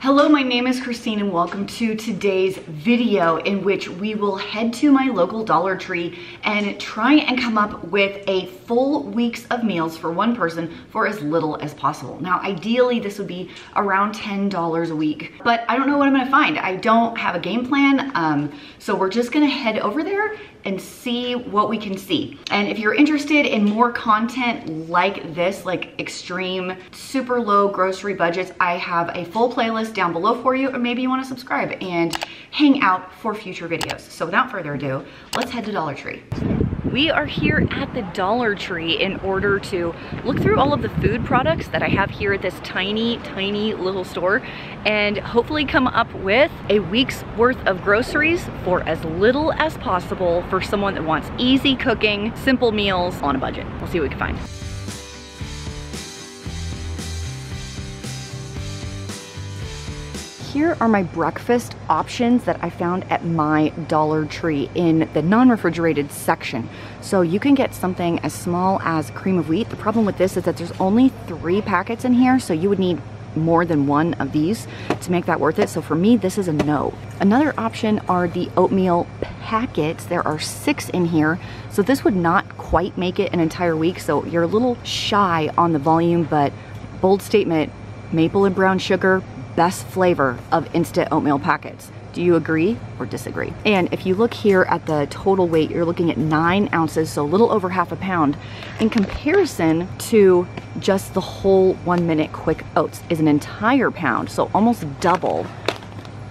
Hello, my name is Christine and welcome to today's video in which we will head to my local Dollar Tree and try and come up with a full weeks of meals for one person for as little as possible. Now, ideally this would be around $10 a week, but I don't know what I'm gonna find. I don't have a game plan, um, so we're just gonna head over there and see what we can see. And if you're interested in more content like this, like extreme, super low grocery budgets, I have a full playlist down below for you, or maybe you wanna subscribe and hang out for future videos. So without further ado, let's head to Dollar Tree. We are here at the Dollar Tree in order to look through all of the food products that I have here at this tiny, tiny little store and hopefully come up with a week's worth of groceries for as little as possible for someone that wants easy cooking, simple meals on a budget. We'll see what we can find. Here are my breakfast options that I found at my Dollar Tree in the non-refrigerated section. So you can get something as small as cream of wheat. The problem with this is that there's only three packets in here, so you would need more than one of these to make that worth it. So for me, this is a no. Another option are the oatmeal packets. There are six in here. So this would not quite make it an entire week. So you're a little shy on the volume, but bold statement, maple and brown sugar, best flavor of instant oatmeal packets. Do you agree or disagree? And if you look here at the total weight, you're looking at nine ounces, so a little over half a pound. In comparison to just the whole one minute quick oats is an entire pound, so almost double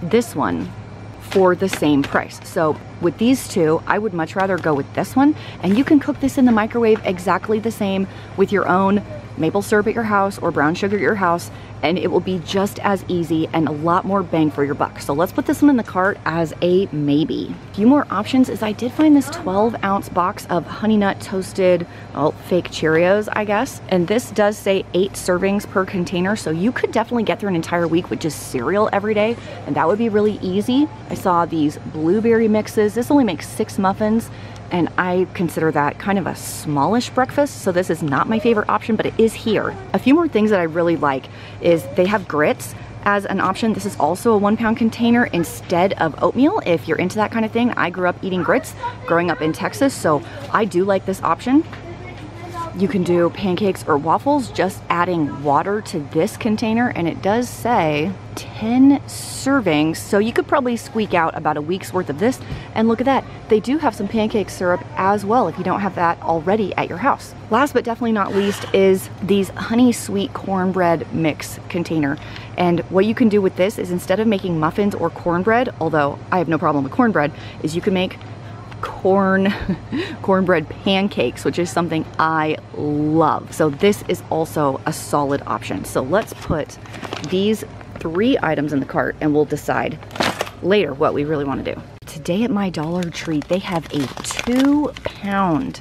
this one for the same price. So with these two, I would much rather go with this one. And you can cook this in the microwave exactly the same with your own maple syrup at your house or brown sugar at your house and it will be just as easy and a lot more bang for your buck. So let's put this one in the cart as a maybe. A few more options is I did find this 12 ounce box of Honey Nut toasted, well, fake Cheerios, I guess. And this does say eight servings per container. So you could definitely get through an entire week with just cereal every day. And that would be really easy. I saw these blueberry mixes. This only makes six muffins and I consider that kind of a smallish breakfast, so this is not my favorite option, but it is here. A few more things that I really like is they have grits as an option. This is also a one pound container instead of oatmeal if you're into that kind of thing. I grew up eating grits growing up in Texas, so I do like this option. You can do pancakes or waffles just adding water to this container and it does say 10 servings so you could probably squeak out about a week's worth of this and look at that they do have some pancake syrup as well if you don't have that already at your house. Last but definitely not least is these honey sweet cornbread mix container. And what you can do with this is instead of making muffins or cornbread although I have no problem with cornbread is you can make corn cornbread pancakes which is something I love. So this is also a solid option. So let's put these three items in the cart and we'll decide later what we really want to do today at my Dollar Tree they have a two pound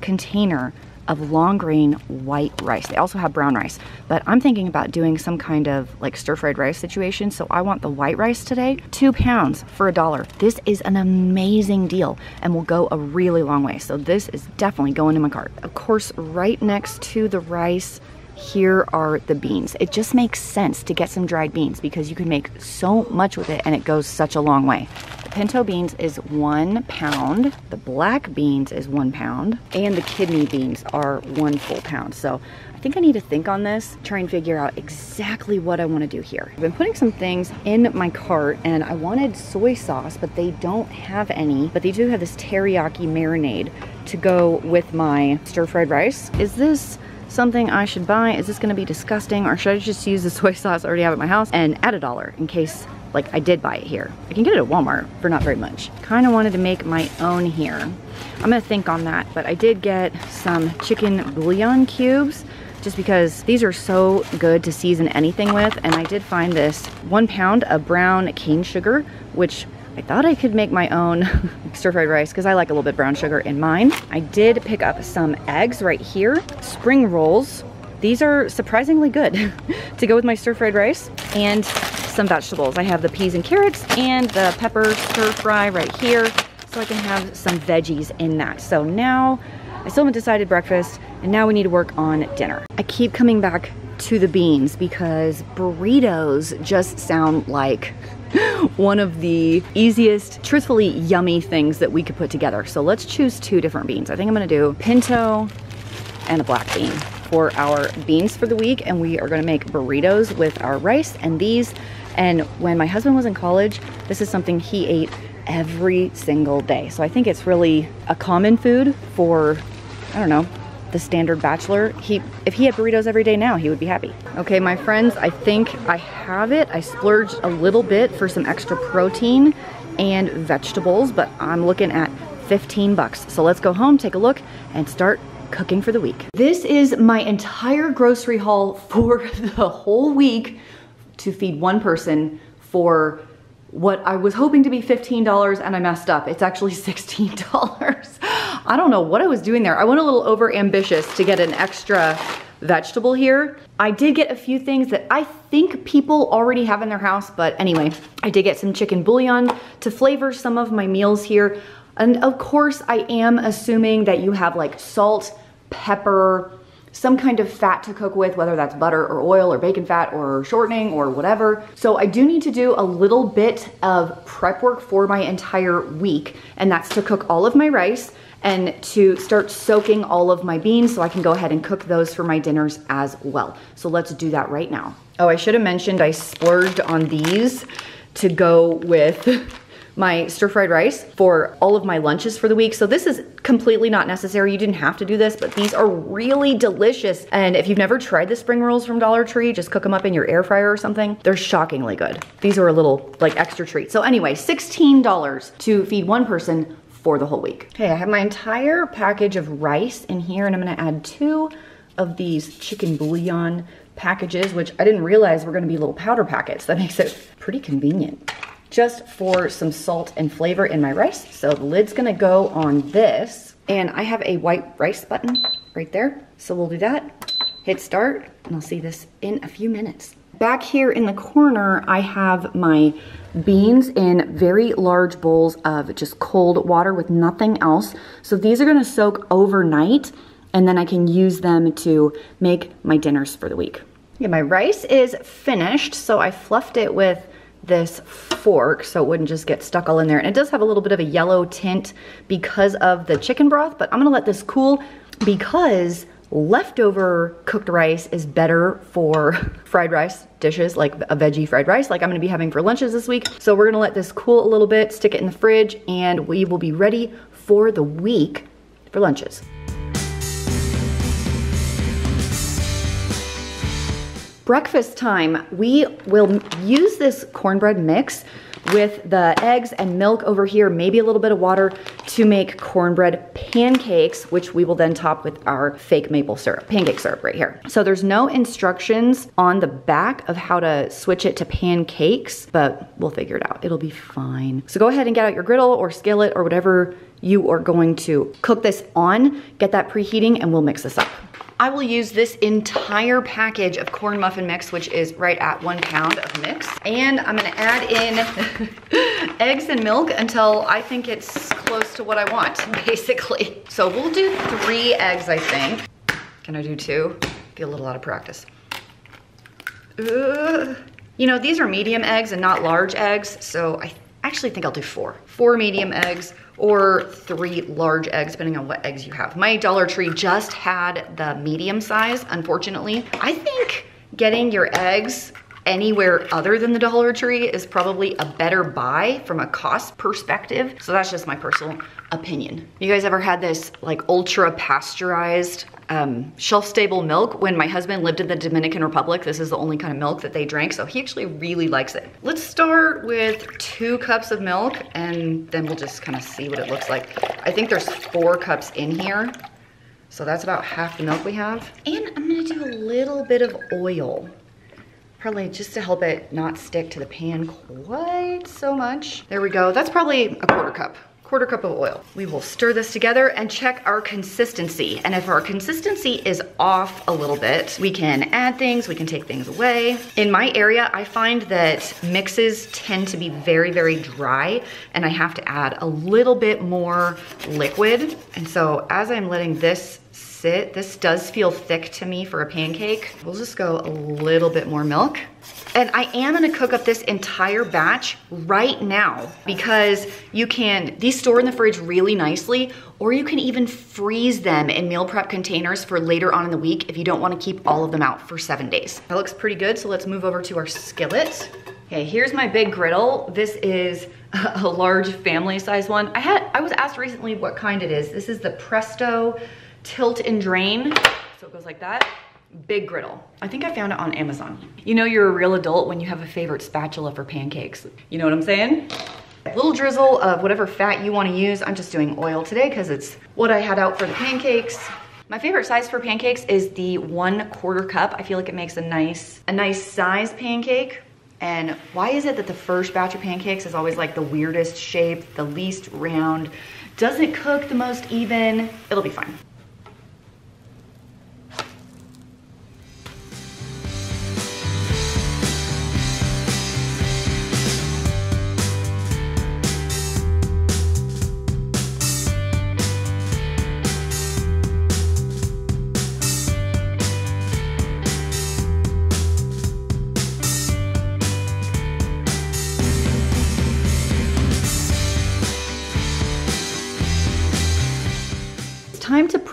container of long grain white rice. They also have brown rice, but I'm thinking about doing some kind of like stir fried rice situation. So I want the white rice today, two pounds for a dollar. This is an amazing deal and will go a really long way. So this is definitely going in my cart. Of course, right next to the rice, here are the beans. It just makes sense to get some dried beans because you can make so much with it and it goes such a long way The pinto beans is one pound, the black beans is one pound, and the kidney beans are one full pound. So I think I need to think on this, try and figure out exactly what I want to do here. I've been putting some things in my cart and I wanted soy sauce, but they don't have any, but they do have this teriyaki marinade to go with my stir-fried rice. Is this something I should buy? Is this gonna be disgusting or should I just use the soy sauce I already have at my house and add a dollar in case like I did buy it here. I can get it at Walmart for not very much. Kind of wanted to make my own here. I'm gonna think on that, but I did get some chicken bouillon cubes just because these are so good to season anything with. And I did find this one pound of brown cane sugar, which I thought I could make my own stir-fried rice because I like a little bit brown sugar in mine. I did pick up some eggs right here, spring rolls. These are surprisingly good to go with my stir-fried rice and some vegetables. I have the peas and carrots and the pepper stir fry right here so I can have some veggies in that. So now I still haven't decided breakfast and now we need to work on dinner. I keep coming back to the beans because burritos just sound like one of the easiest, truthfully yummy things that we could put together. So let's choose two different beans. I think I'm gonna do pinto and a black bean for our beans for the week. And we are gonna make burritos with our rice and these. And when my husband was in college, this is something he ate every single day. So I think it's really a common food for, I don't know, the standard bachelor. He, if he had burritos every day now, he would be happy. Okay, my friends, I think I have it. I splurged a little bit for some extra protein and vegetables, but I'm looking at 15 bucks. So let's go home, take a look, and start cooking for the week. This is my entire grocery haul for the whole week to feed one person for what I was hoping to be $15 and I messed up. It's actually $16. I don't know what I was doing there. I went a little over ambitious to get an extra vegetable here. I did get a few things that I think people already have in their house, but anyway, I did get some chicken bouillon to flavor some of my meals here. And of course, I am assuming that you have like salt, pepper, some kind of fat to cook with, whether that's butter or oil or bacon fat or shortening or whatever. So I do need to do a little bit of prep work for my entire week, and that's to cook all of my rice and to start soaking all of my beans so I can go ahead and cook those for my dinners as well. So let's do that right now. Oh, I should have mentioned I splurged on these to go with my stir fried rice for all of my lunches for the week. So this is completely not necessary. You didn't have to do this, but these are really delicious. And if you've never tried the spring rolls from Dollar Tree, just cook them up in your air fryer or something. They're shockingly good. These are a little like extra treat. So anyway, $16 to feed one person for the whole week. Okay, I have my entire package of rice in here and I'm gonna add two of these chicken bouillon packages, which I didn't realize were gonna be little powder packets. That makes it pretty convenient just for some salt and flavor in my rice. So the lid's gonna go on this. And I have a white rice button right there. So we'll do that, hit start, and I'll see this in a few minutes. Back here in the corner, I have my beans in very large bowls of just cold water with nothing else. So these are gonna soak overnight and then I can use them to make my dinners for the week. Yeah, my rice is finished, so I fluffed it with this fork so it wouldn't just get stuck all in there. And it does have a little bit of a yellow tint because of the chicken broth, but I'm gonna let this cool because leftover cooked rice is better for fried rice dishes, like a veggie fried rice, like I'm gonna be having for lunches this week. So we're gonna let this cool a little bit, stick it in the fridge, and we will be ready for the week for lunches. breakfast time, we will use this cornbread mix with the eggs and milk over here, maybe a little bit of water to make cornbread pancakes, which we will then top with our fake maple syrup, pancake syrup right here. So there's no instructions on the back of how to switch it to pancakes, but we'll figure it out. It'll be fine. So go ahead and get out your griddle or skillet or whatever you are going to cook this on, get that preheating and we'll mix this up. I will use this entire package of corn muffin mix, which is right at one pound of mix. And I'm gonna add in eggs and milk until I think it's close to what I want, basically. So we'll do three eggs, I think. Can I do two? Be a little out of practice. Ugh. You know, these are medium eggs and not large eggs, so I actually think I'll do four. Four medium eggs, or three large eggs, depending on what eggs you have. My Dollar Tree just had the medium size, unfortunately. I think getting your eggs anywhere other than the Dollar Tree is probably a better buy from a cost perspective. So that's just my personal opinion. You guys ever had this like ultra pasteurized um, shelf stable milk. When my husband lived in the Dominican Republic, this is the only kind of milk that they drank, so he actually really likes it. Let's start with two cups of milk and then we'll just kind of see what it looks like. I think there's four cups in here. So that's about half the milk we have. And I'm gonna do a little bit of oil. Probably just to help it not stick to the pan quite so much. There we go, that's probably a quarter cup quarter cup of oil. We will stir this together and check our consistency. And if our consistency is off a little bit, we can add things, we can take things away. In my area, I find that mixes tend to be very, very dry and I have to add a little bit more liquid. And so as I'm letting this sit. This does feel thick to me for a pancake. We'll just go a little bit more milk. And I am gonna cook up this entire batch right now because you can, these store in the fridge really nicely, or you can even freeze them in meal prep containers for later on in the week if you don't wanna keep all of them out for seven days. That looks pretty good, so let's move over to our skillet. Okay, here's my big griddle. This is a large family size one. I had, I was asked recently what kind it is. This is the Presto Tilt and Drain. So it goes like that big griddle. I think I found it on Amazon. You know you're a real adult when you have a favorite spatula for pancakes. You know what I'm saying? A little drizzle of whatever fat you wanna use. I'm just doing oil today because it's what I had out for the pancakes. My favorite size for pancakes is the one quarter cup. I feel like it makes a nice, a nice size pancake. And why is it that the first batch of pancakes is always like the weirdest shape, the least round, doesn't cook the most even? It'll be fine.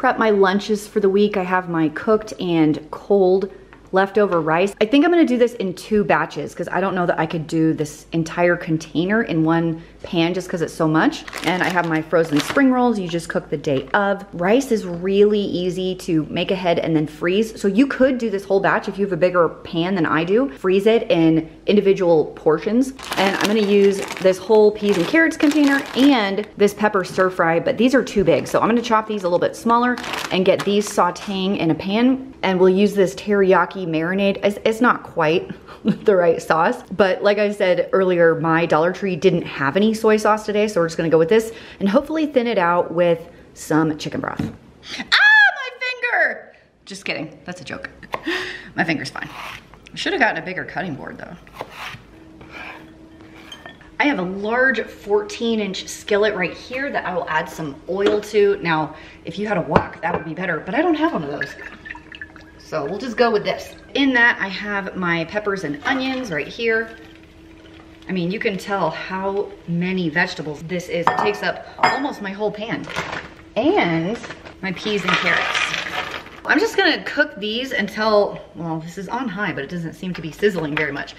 Prep my lunches for the week. I have my cooked and cold leftover rice. I think I'm gonna do this in two batches because I don't know that I could do this entire container in one pan just because it's so much. And I have my frozen spring rolls you just cook the day of. Rice is really easy to make ahead and then freeze. So you could do this whole batch if you have a bigger pan than I do. Freeze it in individual portions. And I'm gonna use this whole peas and carrots container and this pepper stir fry, but these are too big. So I'm gonna chop these a little bit smaller and get these sauteing in a pan. And we'll use this teriyaki marinade. It's, it's not quite the right sauce. But like I said earlier, my Dollar Tree didn't have any soy sauce today, so we're just gonna go with this and hopefully thin it out with some chicken broth. Ah, my finger! Just kidding, that's a joke. My finger's fine. I should have gotten a bigger cutting board though. I have a large 14 inch skillet right here that I will add some oil to. Now, if you had a wok, that would be better, but I don't have one of those. So we'll just go with this. In that, I have my peppers and onions right here. I mean, you can tell how many vegetables this is. It takes up almost my whole pan. And my peas and carrots. I'm just gonna cook these until, well, this is on high, but it doesn't seem to be sizzling very much.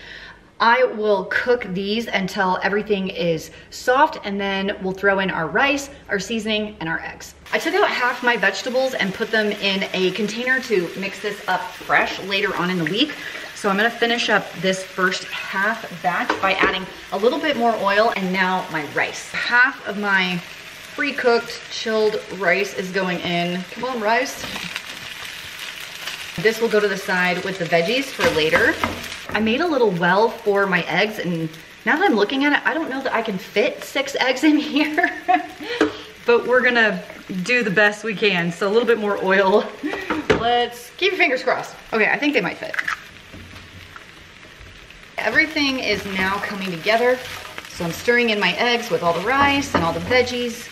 I will cook these until everything is soft and then we'll throw in our rice, our seasoning, and our eggs. I took out half my vegetables and put them in a container to mix this up fresh later on in the week. So I'm gonna finish up this first half batch by adding a little bit more oil and now my rice. Half of my pre-cooked chilled rice is going in. Come on, rice. This will go to the side with the veggies for later. I made a little well for my eggs and now that I'm looking at it, I don't know that I can fit six eggs in here, but we're gonna do the best we can. So a little bit more oil. Let's keep your fingers crossed. Okay, I think they might fit. Everything is now coming together. So I'm stirring in my eggs with all the rice and all the veggies.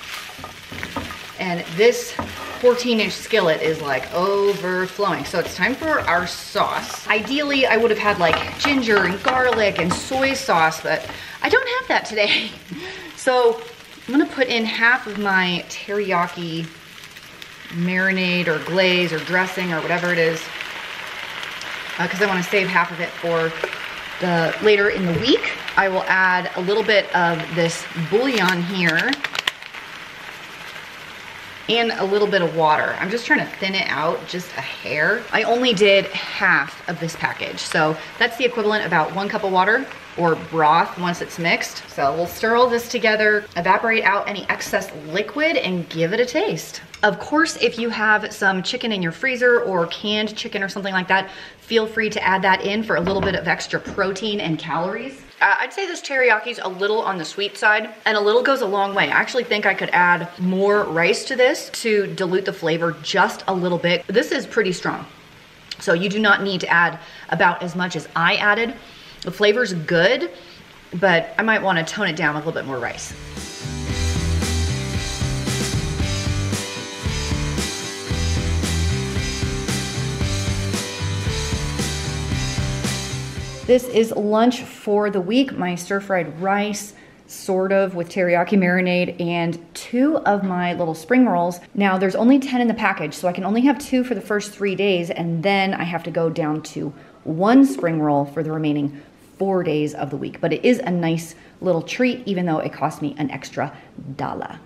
And this 14 inch skillet is like overflowing. So it's time for our sauce. Ideally, I would have had like ginger and garlic and soy sauce, but I don't have that today. So I'm gonna put in half of my teriyaki marinade or glaze or dressing or whatever it is, because uh, I wanna save half of it for the later in the week. I will add a little bit of this bouillon here and a little bit of water. I'm just trying to thin it out just a hair. I only did half of this package. So that's the equivalent about one cup of water or broth once it's mixed. So we'll stir all this together, evaporate out any excess liquid and give it a taste. Of course, if you have some chicken in your freezer or canned chicken or something like that, feel free to add that in for a little bit of extra protein and calories. Uh, I'd say this teriyaki's a little on the sweet side and a little goes a long way. I actually think I could add more rice to this to dilute the flavor just a little bit. This is pretty strong. So you do not need to add about as much as I added. The flavor's good, but I might wanna tone it down with a little bit more rice. This is lunch for the week. My stir-fried rice, sort of with teriyaki marinade and two of my little spring rolls. Now there's only 10 in the package, so I can only have two for the first three days and then I have to go down to one spring roll for the remaining four days of the week. But it is a nice little treat, even though it cost me an extra dollar.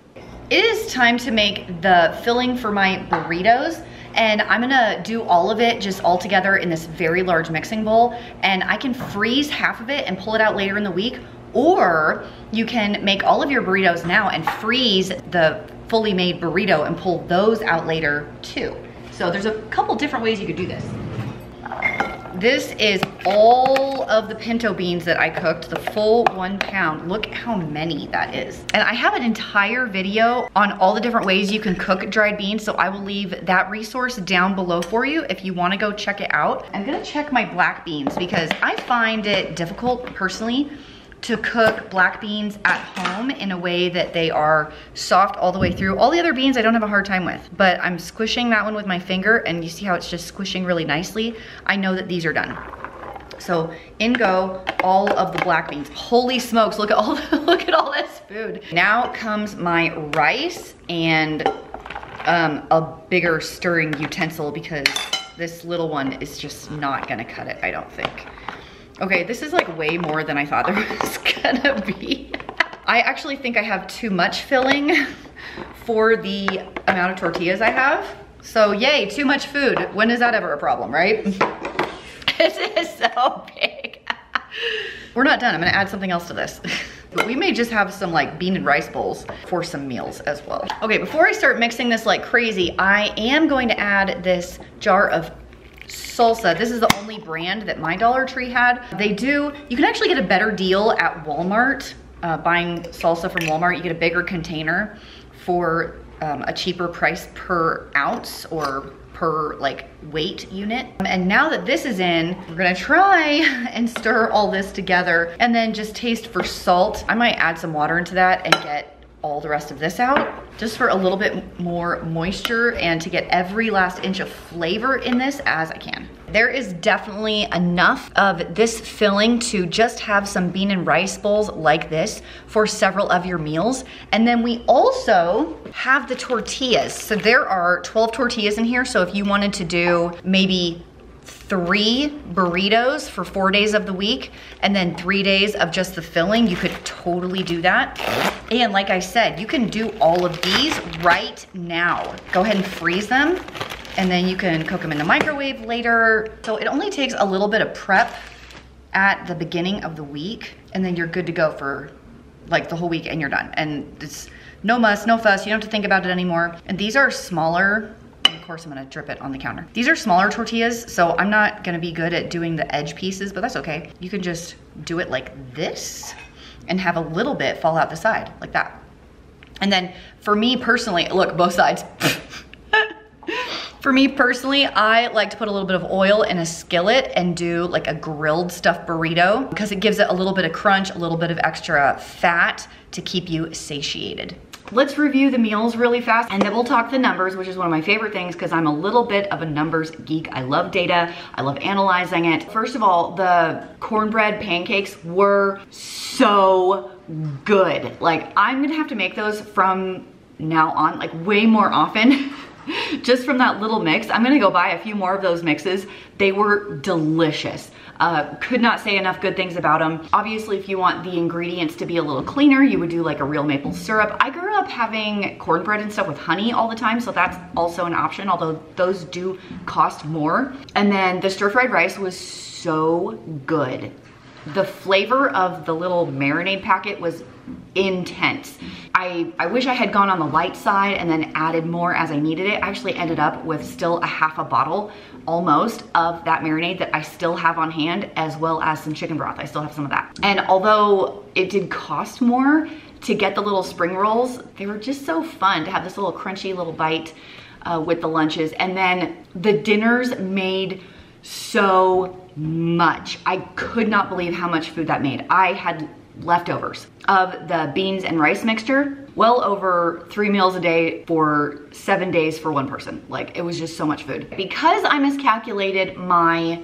It is time to make the filling for my burritos and I'm gonna do all of it just all together in this very large mixing bowl and I can freeze half of it and pull it out later in the week or you can make all of your burritos now and freeze the fully made burrito and pull those out later too. So there's a couple different ways you could do this. This is all of the pinto beans that I cooked, the full one pound. Look how many that is. And I have an entire video on all the different ways you can cook dried beans, so I will leave that resource down below for you if you wanna go check it out. I'm gonna check my black beans because I find it difficult personally to cook black beans at home in a way that they are soft all the way through. All the other beans I don't have a hard time with, but I'm squishing that one with my finger and you see how it's just squishing really nicely. I know that these are done. So in go all of the black beans. Holy smokes, look at all, look at all this food. Now comes my rice and um, a bigger stirring utensil because this little one is just not gonna cut it, I don't think. Okay, this is like way more than I thought there was gonna be. I actually think I have too much filling for the amount of tortillas I have. So yay, too much food. When is that ever a problem, right? it is so big. We're not done, I'm gonna add something else to this. But we may just have some like bean and rice bowls for some meals as well. Okay, before I start mixing this like crazy, I am going to add this jar of salsa. This is the only brand that my Dollar Tree had. They do, you can actually get a better deal at Walmart. Uh, buying salsa from Walmart, you get a bigger container for um, a cheaper price per ounce or per like weight unit. And now that this is in, we're gonna try and stir all this together and then just taste for salt. I might add some water into that and get all the rest of this out just for a little bit more moisture and to get every last inch of flavor in this as I can. There is definitely enough of this filling to just have some bean and rice bowls like this for several of your meals. And then we also have the tortillas. So there are 12 tortillas in here. So if you wanted to do maybe three burritos for four days of the week and then three days of just the filling, you could totally do that. And like I said, you can do all of these right now. Go ahead and freeze them and then you can cook them in the microwave later. So it only takes a little bit of prep at the beginning of the week and then you're good to go for like the whole week and you're done. And it's no muss, no fuss, you don't have to think about it anymore. And these are smaller of course I'm gonna drip it on the counter. These are smaller tortillas, so I'm not gonna be good at doing the edge pieces, but that's okay. You can just do it like this and have a little bit fall out the side, like that. And then for me personally, look, both sides. For me personally, I like to put a little bit of oil in a skillet and do like a grilled stuffed burrito because it gives it a little bit of crunch, a little bit of extra fat to keep you satiated. Let's review the meals really fast and then we'll talk the numbers, which is one of my favorite things because I'm a little bit of a numbers geek. I love data, I love analyzing it. First of all, the cornbread pancakes were so good. Like I'm gonna have to make those from now on, like way more often. just from that little mix. I'm gonna go buy a few more of those mixes. They were delicious. Uh, could not say enough good things about them. Obviously, if you want the ingredients to be a little cleaner, you would do like a real maple syrup. I grew up having cornbread and stuff with honey all the time, so that's also an option, although those do cost more. And then the stir-fried rice was so good. The flavor of the little marinade packet was intense. I, I wish I had gone on the light side and then added more as I needed it. I actually ended up with still a half a bottle almost of that marinade that I still have on hand as well as some chicken broth. I still have some of that. And although it did cost more to get the little spring rolls, they were just so fun to have this little crunchy little bite uh, with the lunches. And then the dinners made so much. I could not believe how much food that made. I had leftovers of the beans and rice mixture, well over three meals a day for seven days for one person. Like it was just so much food. Because I miscalculated my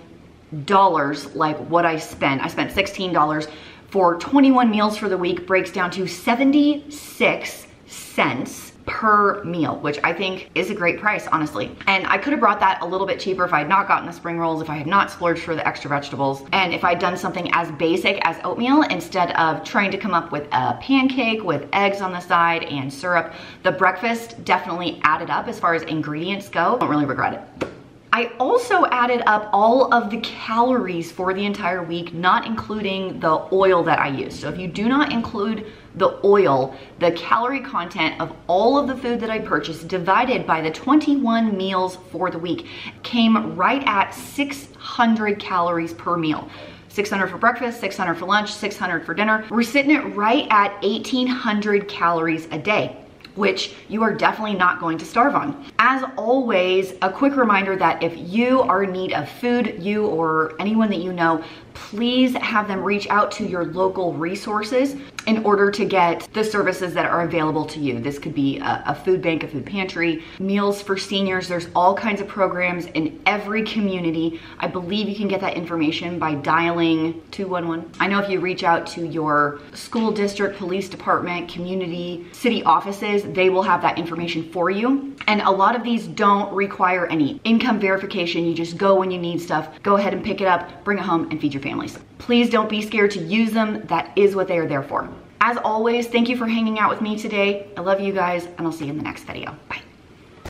dollars like what I spent. I spent $16 for 21 meals for the week breaks down to 76 cents per meal, which I think is a great price, honestly. And I could have brought that a little bit cheaper if I had not gotten the spring rolls, if I had not splurged for the extra vegetables, and if I'd done something as basic as oatmeal instead of trying to come up with a pancake with eggs on the side and syrup. The breakfast definitely added up as far as ingredients go. Don't really regret it. I also added up all of the calories for the entire week, not including the oil that I used. So if you do not include the oil, the calorie content of all of the food that I purchased divided by the 21 meals for the week came right at 600 calories per meal. 600 for breakfast, 600 for lunch, 600 for dinner. We're sitting at right at 1800 calories a day which you are definitely not going to starve on. As always, a quick reminder that if you are in need of food, you or anyone that you know, please have them reach out to your local resources in order to get the services that are available to you. This could be a, a, food bank, a food pantry, meals for seniors. There's all kinds of programs in every community. I believe you can get that information by dialing 211. I know if you reach out to your school district, police department, community, city offices, they will have that information for you. And a lot of these don't require any income verification. You just go when you need stuff, go ahead and pick it up, bring it home and feed your families. Please don't be scared to use them. That is what they are there for. As always, thank you for hanging out with me today. I love you guys and I'll see you in the next video. Bye.